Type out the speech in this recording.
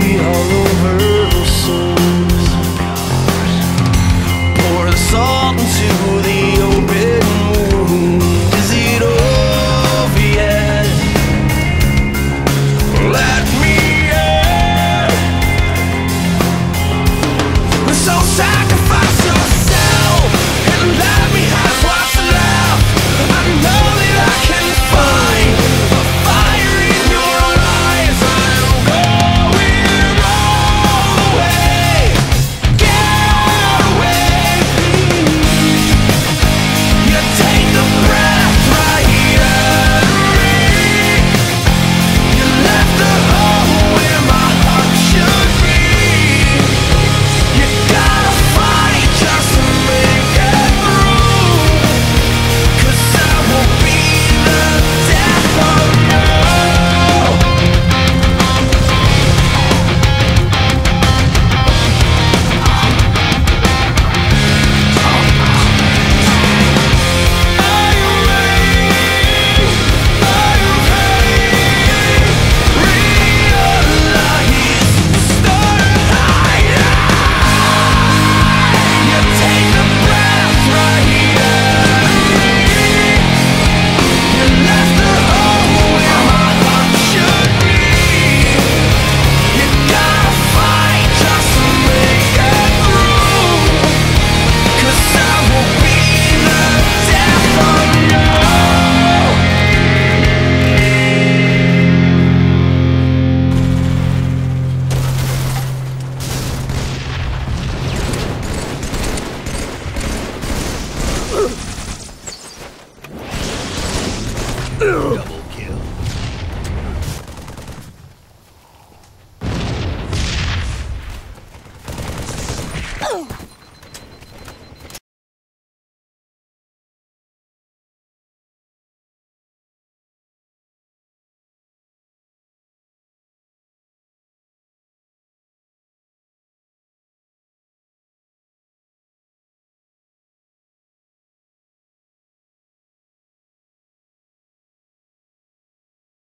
Be all over soon.